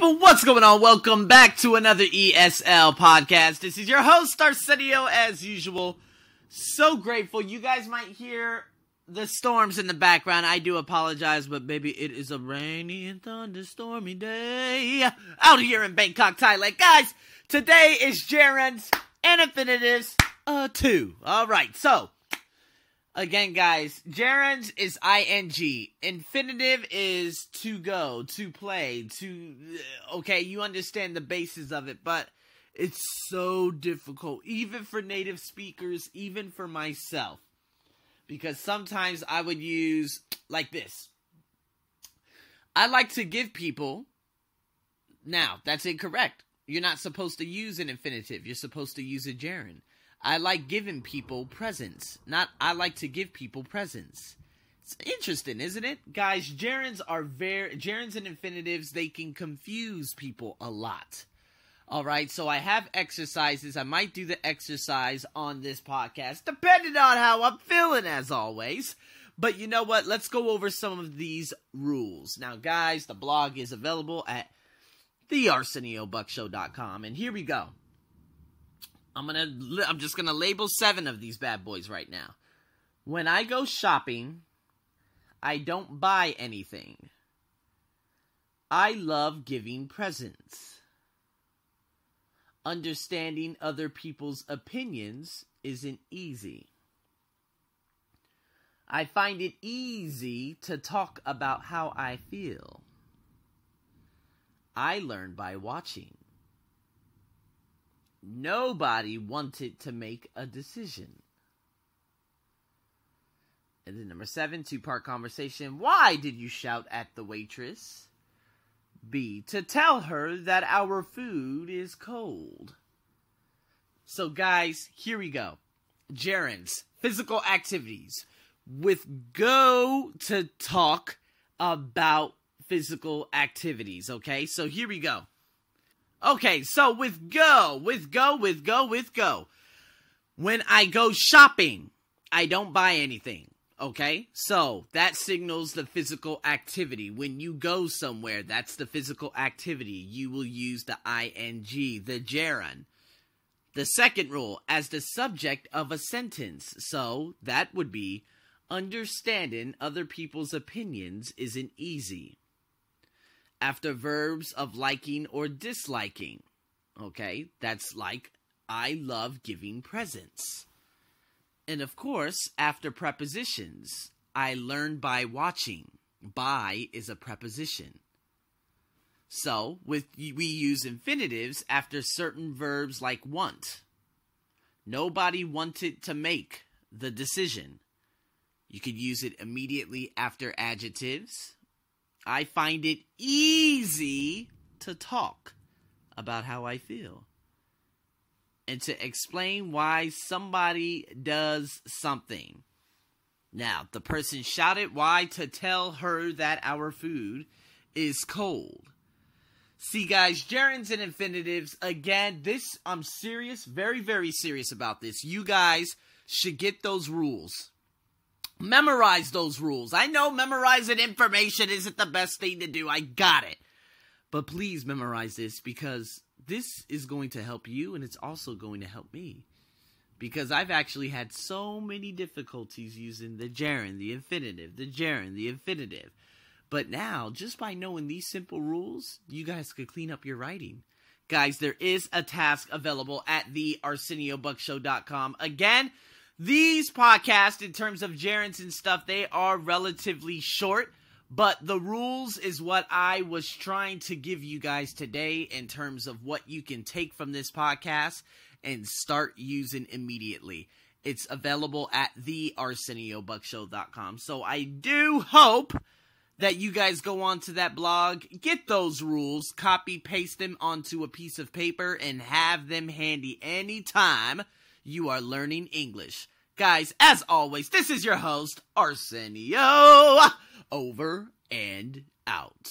people, what's going on? Welcome back to another ESL podcast. This is your host, Arsenio, as usual. So grateful. You guys might hear the storms in the background. I do apologize, but baby, it is a rainy and thunderstormy day out here in Bangkok, Thailand. Guys, today is gerunds and infinitives uh, 2. All right, so Again, guys, gerunds is ing. Infinitive is to go, to play, to. Uh, okay, you understand the basis of it, but it's so difficult, even for native speakers, even for myself. Because sometimes I would use like this. I like to give people. Now, that's incorrect. You're not supposed to use an infinitive, you're supposed to use a gerund. I like giving people presents. Not I like to give people presents. It's interesting, isn't it? Guys, gerunds are very gerunds and infinitives, they can confuse people a lot. All right, so I have exercises. I might do the exercise on this podcast, depending on how I'm feeling, as always. But you know what? Let's go over some of these rules. Now, guys, the blog is available at thearseniobuckshow.com. And here we go. I'm gonna I'm just gonna label seven of these bad boys right now. When I go shopping, I don't buy anything. I love giving presents. Understanding other people's opinions isn't easy. I find it easy to talk about how I feel. I learn by watching nobody wanted to make a decision. And then number seven, two part conversation. Why did you shout at the waitress? B. To tell her that our food is cold. So, guys, here we go. Gerunds, physical activities. With go to talk about physical activities, okay? So, here we go. Okay, so with go, with go, with go, with go. When I go shopping, I don't buy anything. Okay, so that signals the physical activity. When you go somewhere, that's the physical activity. You will use the ing, the gerund. The second rule, as the subject of a sentence. So that would be understanding other people's opinions isn't easy after verbs of liking or disliking. Okay, that's like I love giving presents. And of course, after prepositions, I learn by watching. By is a preposition. So, with we use infinitives after certain verbs like want. Nobody wanted to make the decision. You could use it immediately after adjectives I find it easy to talk about how I feel and to explain why somebody does something. Now, the person shouted why to tell her that our food is cold. See, guys, gerunds and infinitives, again, this, I'm serious, very, very serious about this. You guys should get those rules. Memorize those rules. I know memorizing information isn't the best thing to do. I got it. But please memorize this because this is going to help you and it's also going to help me. Because I've actually had so many difficulties using the gerund, the infinitive, the gerund, the infinitive. But now, just by knowing these simple rules, you guys could clean up your writing. Guys, there is a task available at the ArsenioBuckshow.com. Again, these podcasts, in terms of gerunds and stuff, they are relatively short. But the rules is what I was trying to give you guys today in terms of what you can take from this podcast and start using immediately. It's available at thearseniobuckshow.com. So I do hope that you guys go onto that blog, get those rules, copy paste them onto a piece of paper, and have them handy anytime you are learning English. Guys, as always, this is your host, Arsenio. Over and out.